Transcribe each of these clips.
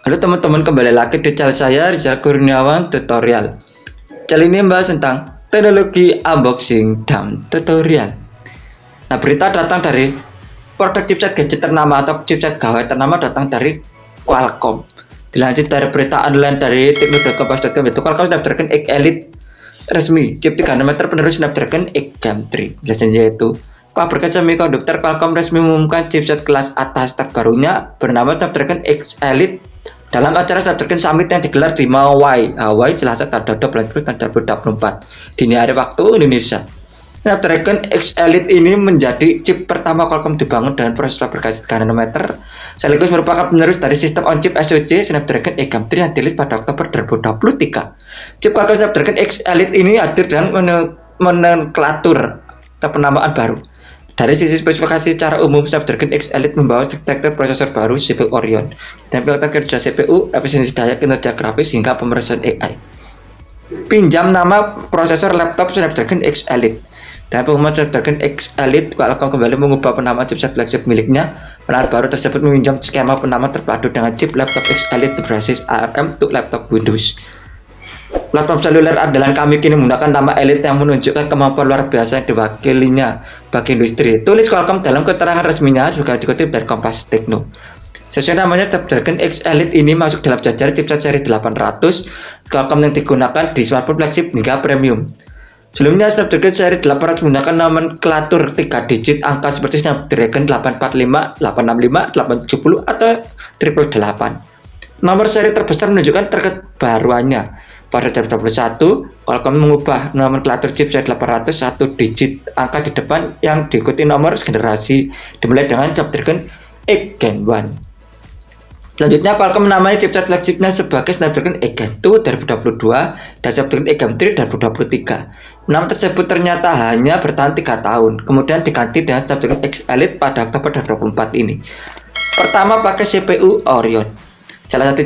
Halo teman-teman, kembali lagi di channel saya Rizal Kurniawan Tutorial. Channel ini membahas tentang teknologi unboxing dan tutorial. Nah, berita datang dari produk chipset gadget ternama atau chipset gawai ternama datang dari Qualcomm. Dilanjut dari berita online dari teknologi.kompas.com itu Qualcomm Snapdragon X Elite resmi chip 3 nanometer penerus Snapdragon X Gen 3. Jelasannya yaitu Pabrik Semiconductor Qualcomm resmi mengumumkan chipset kelas atas terbarunya bernama Snapdragon X Elite dalam acara Snapdragon Summit yang digelar di Hawaii, Hawaii Selasa tanggal 12 tanggal 2024 dini hari waktu Indonesia. Snapdragon X Elite ini menjadi chip pertama Qualcomm dibangun dengan prosesor berbasis 3 nanometer sekaligus merupakan penerus dari sistem on-chip SoC Snapdragon X Gen 3 yang dirilis pada Oktober 2023. Chip Qualcomm Snapdragon X Elite ini hadir dengan menenklatur atau penamaan baru dari sisi spesifikasi secara umum, Snapdragon X Elite membawa arsitektur prosesor baru CPU Orion, pilotan kerja CPU, efisiensi daya, kinerja grafis, hingga pemrosesan AI. Pinjam nama prosesor laptop Snapdragon X Elite. Dan pengumuman Snapdragon X Elite Qualcomm kembali mengubah penamaan chipset flagship miliknya. Penamaan baru tersebut meminjam skema penama terpadu dengan chip laptop X Elite berbasis ARM untuk laptop Windows. Platform seluler andalan kami kini menggunakan nama Elite yang menunjukkan kemampuan luar biasa yang diwakilinya bagi industri. Tulis Qualcomm dalam keterangan resminya juga dikutip dari Kompas Tekno. Sesuai namanya Snapdragon X Elite ini masuk dalam jajaran chipset seri 800 Qualcomm yang digunakan di smartphone flagship hingga premium. Sebelumnya Snapdragon seri 800 menggunakan nomenklatur 3 digit angka seperti Snapdragon 845, 865, 870 atau 888. Nomor seri terbesar menunjukkan terkait baruannya pada tahun 2021, Qualcomm mengubah nomenklatur chipset 800 satu digit angka di depan yang diikuti nomor generasi dimulai dengan Snapdragon X Gen 1. Selanjutnya, Qualcomm menamai chipset flagshipnya sebagai Snapdragon X Gen 2 2022 dan Snapdragon X Gen 3 2023. Nama tersebut ternyata hanya bertahan 3 tahun, kemudian diganti dengan Snapdragon X Elite pada Oktober 2024 ini. Pertama pakai CPU Orion. Salah satu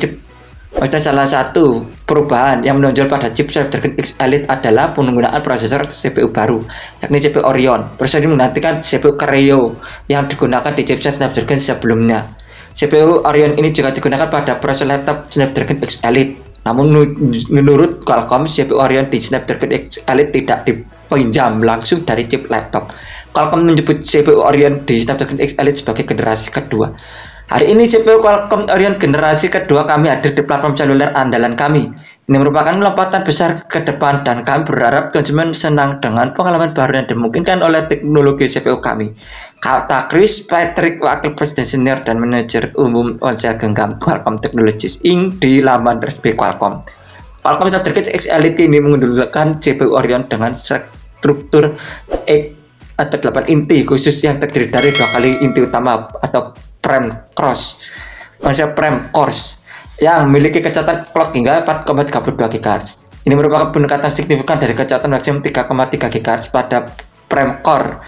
chip Maksudnya salah satu perubahan yang menonjol pada chip Snapdragon X Elite adalah penggunaan prosesor CPU baru, yakni CPU Orion. Prosesor ini menggantikan CPU Creo yang digunakan di chipset Snapdragon sebelumnya. CPU Orion ini juga digunakan pada prosesor laptop Snapdragon X Elite. Namun menurut Qualcomm, CPU Orion di Snapdragon X Elite tidak dipinjam langsung dari chip laptop. Qualcomm menyebut CPU Orion di Snapdragon X Elite sebagai generasi kedua. Hari ini CPU Qualcomm Orion generasi kedua kami hadir di platform seluler andalan kami. Ini merupakan lompatan besar ke depan dan kami berharap konsumen senang dengan pengalaman baru yang dimungkinkan oleh teknologi CPU kami. Kata Chris Patrick, Wakil Presiden Senior dan Manajer Umum Ponsel Genggam Qualcomm Technologies Inc. di laman resmi Qualcomm. Qualcomm Snapdragon X Elite ini menggunakan CPU Orion dengan struktur X atau 8 inti khusus yang terdiri dari dua kali inti utama atau Prem Cross maksudnya Prem Course yang memiliki kecepatan clock hingga 4,32 GHz. Ini merupakan peningkatan signifikan dari kecepatan maksimum 3,3 GHz pada Prem Core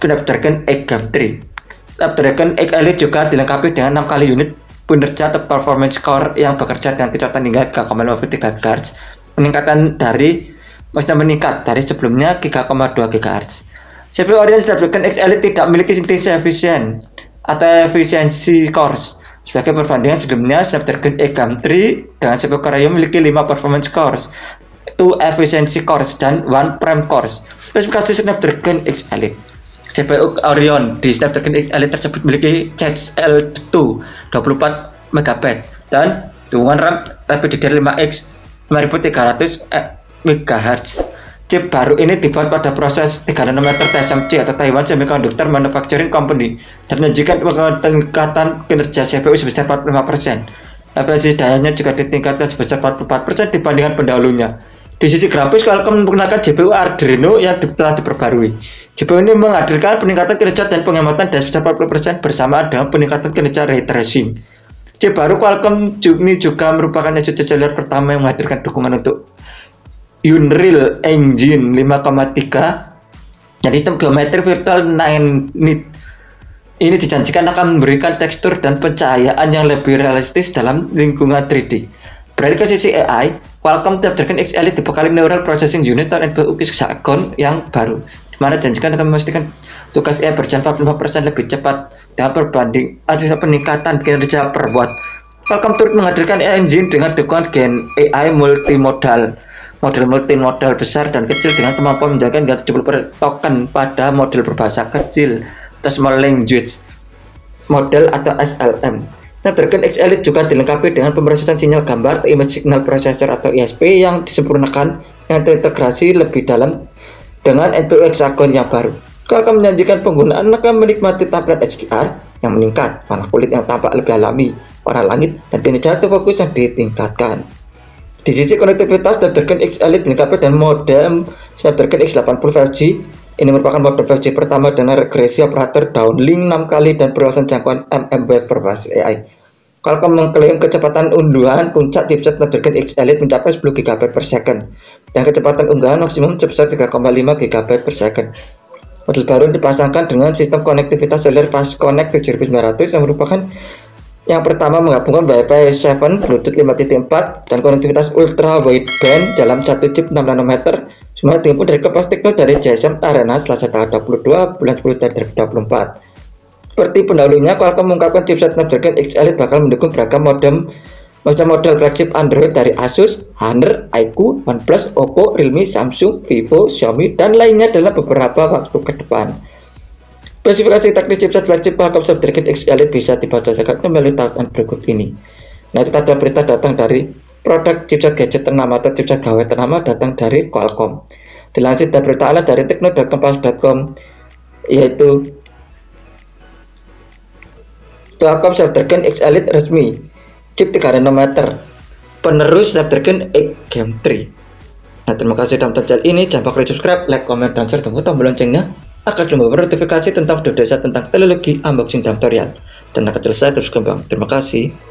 Snapdragon X Gen 3. Snapdragon X Elite juga dilengkapi dengan 6 kali unit atau performance core yang bekerja dengan kecepatan hingga 3,53 GHz. Peningkatan dari maksudnya meningkat dari sebelumnya 3,2 GHz. CPU Orion Snapdragon X Elite tidak memiliki sintesis efisien atau efisiensi cores. Sebagai perbandingan sebelumnya, Snapdragon X Gen 3 dengan CPU Creo memiliki 5 performance cores, 2 efficiency cores, dan 1 prime cores. Spesifikasi Snapdragon X Elite CPU Orion di Snapdragon X Elite tersebut memiliki CXL2 24 MB dan dukungan RAM tapi di 5X 5300 MHz Chip baru ini dibuat pada proses 3 nanometer TSMC atau Taiwan Semiconductor Manufacturing Company dan menunjukkan peningkatan kinerja CPU sebesar 45%. Efisiensi dayanya juga ditingkatkan sebesar 44% dibandingkan pendahulunya. Di sisi grafis, Qualcomm menggunakan GPU Adreno yang telah diperbarui. GPU ini menghadirkan peningkatan kinerja dan penghematan daya sebesar 40% bersama dengan peningkatan kinerja ray tracing. Chip baru Qualcomm ini juga merupakan SoC seluler pertama yang menghadirkan dukungan untuk Unreal Engine 5,3 dan sistem geometri virtual 9 nit. Ini dijanjikan akan memberikan tekstur dan pencahayaan yang lebih realistis dalam lingkungan 3D. Beralih ke sisi AI, Qualcomm Snapdragon X Elite dibekali Neural Processing Unit atau NPU Hexagon yang baru, di mana dijanjikan akan memastikan tugas AI berjalan 45% lebih cepat dengan perbanding ada peningkatan kinerja per watt Qualcomm turut menghadirkan AI Engine dengan dukungan gen AI multimodal model multimodal besar dan kecil dengan kemampuan menjalankan hingga 70 token pada model berbahasa kecil atau small language model atau SLM. Snapdragon X Elite juga dilengkapi dengan pemrosesan sinyal gambar image signal processor atau ISP yang disempurnakan yang terintegrasi lebih dalam dengan NPU hexagon yang baru. Qualcomm menjanjikan penggunaan akan menikmati tablet HDR yang meningkat, warna kulit yang tampak lebih alami, warna langit, dan kinerja fokus yang ditingkatkan. Di sisi konektivitas, Snapdragon X Elite dilengkapi dengan modem Snapdragon X80 5G. Ini merupakan modem 5G pertama dengan regresi operator downlink 6 kali dan perluasan jangkauan mmWave berbasis AI. Qualcomm mengklaim kecepatan unduhan puncak chipset Snapdragon X Elite mencapai 10 GB per second dan kecepatan unggahan maksimum sebesar 3,5 GB per second. Model baru dipasangkan dengan sistem konektivitas seluler Fast Connect 7900 yang merupakan yang pertama menggabungkan Wi-Fi 7, Bluetooth 5.4, dan konektivitas ultra wideband dalam satu chip 6 nanometer. Semua diimpun dari kepas teknologi dari GSM Arena selasa tanggal 22 bulan 10 tahun 2024. Seperti pendahulunya, Qualcomm mengungkapkan chipset Snapdragon X Elite bakal mendukung beragam modem macam model flagship Android dari Asus, Honor, iQOO, OnePlus, Oppo, Realme, Samsung, Vivo, Xiaomi, dan lainnya dalam beberapa waktu ke depan. Spesifikasi teknis chipset flagship Qualcomm Snapdragon X Elite bisa dibaca sekatnya melalui tahapan berikut ini. Nah, itu tanda berita datang dari produk chipset gadget ternama atau chipset gawai ternama datang dari Qualcomm. Dilansir dari berita ala dari tekno.kompas.com yaitu Qualcomm Snapdragon X Elite resmi chip 3 nanometer penerus Snapdragon X Gen 3 Nah terima kasih dalam tonton ini jangan lupa subscribe, like, comment, dan share tunggu tombol loncengnya akan memberi notifikasi tentang desa tentang teknologi unboxing dan tutorial dan akan selesai terus kembang. Terima kasih.